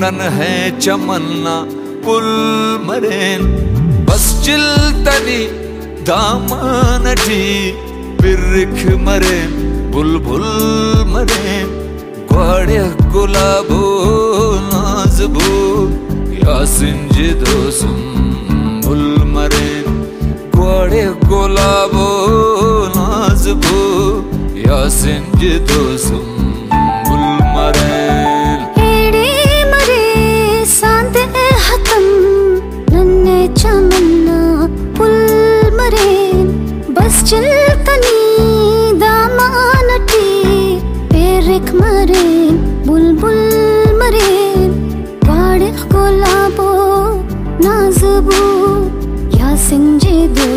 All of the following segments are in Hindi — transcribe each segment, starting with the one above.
नन है चमन्ना पुल मरेन। बस चिल तनी दामानटी बिर्ख मरेन, बुलबुल मरेन। ग्वाड़े गुलाबो नाजबो, यासिन जिदो सुम्बुल मरेन। ग्वाड़े गुलाबो नाजबो, यासिन जिदो सुम्बुल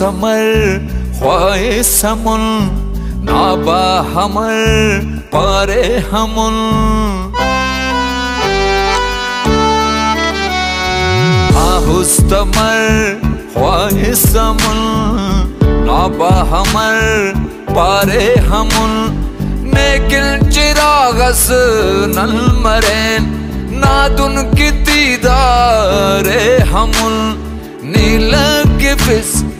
तमर ख्वाए समुन, नाबा हमर पारे हमुन। मुस्तमर ख्वाए समुन, नाबा हमर पारे हमुन। नेकिल चिरागस नल मरेन, नादुन की दीदारे हमन। नील गिफ्ट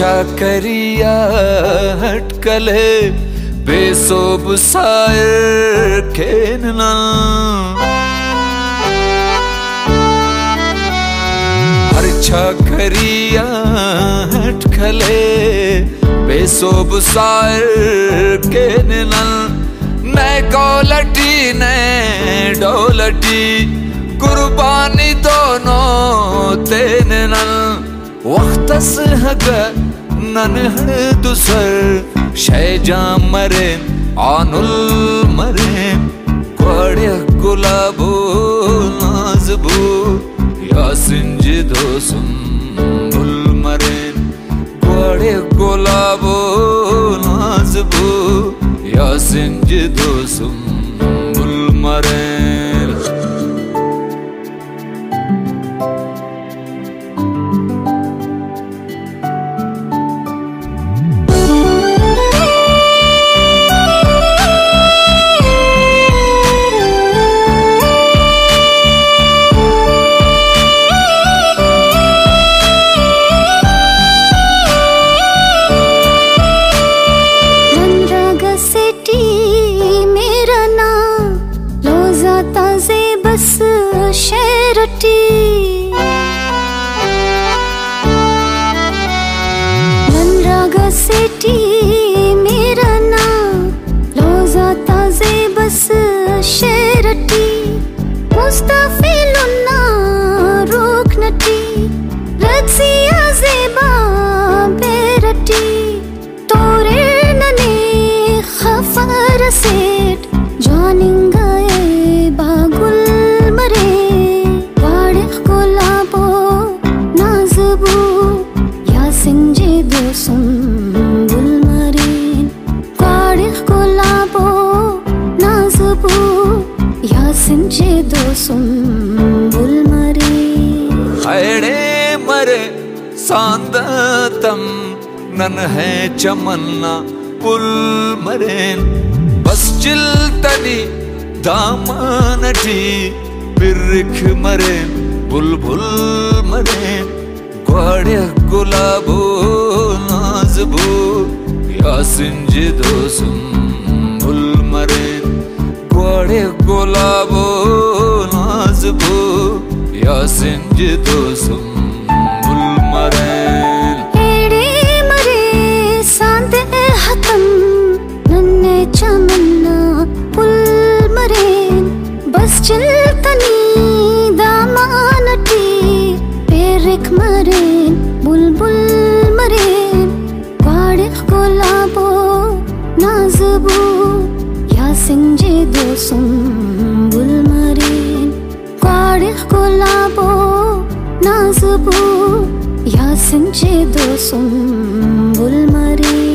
हर्चा करिया हटकले बेसोब सायर खेनना हर्चा करिया हटकले बेसोब सायर खेनना नै। कौलटी नै डोलटी, कुर्बानी दोनों तेने नल वक्तस हग नन दुसर शैजा मरेन आनुल मरेन क्वाड़े गुलाबो, नाजबो, यासिन जिदो सुम्बुल मरेन गुलाबो, नाजबो यासिंज दोसुम शेरटी मुस्तफिलुन्ना रुख नटी रजिया जेबा बेरटी। तोरे नने खफर सेट जानिंगाए बागुल मरे। वाड़िख गुलाबो नाजबू या सिंजे दोसुम बुल मरेन वाड़िख गुलाबो नाजबू या सिंजे दोसुम बुल मरेन हड़े मरे। सांदतम नन यासिंज दोसुम बुल मरेन एड़े मरे सांते हतम नन्ने चमन्ना पुल मरेन बस चिल्तनी दामानटी पेरिक मरेन बुलबुल मरेन वाड़िख गुलाबो नाजबू, या सिंजे दोसुम नाजबू या सिंचे दोसुम बुल मरेन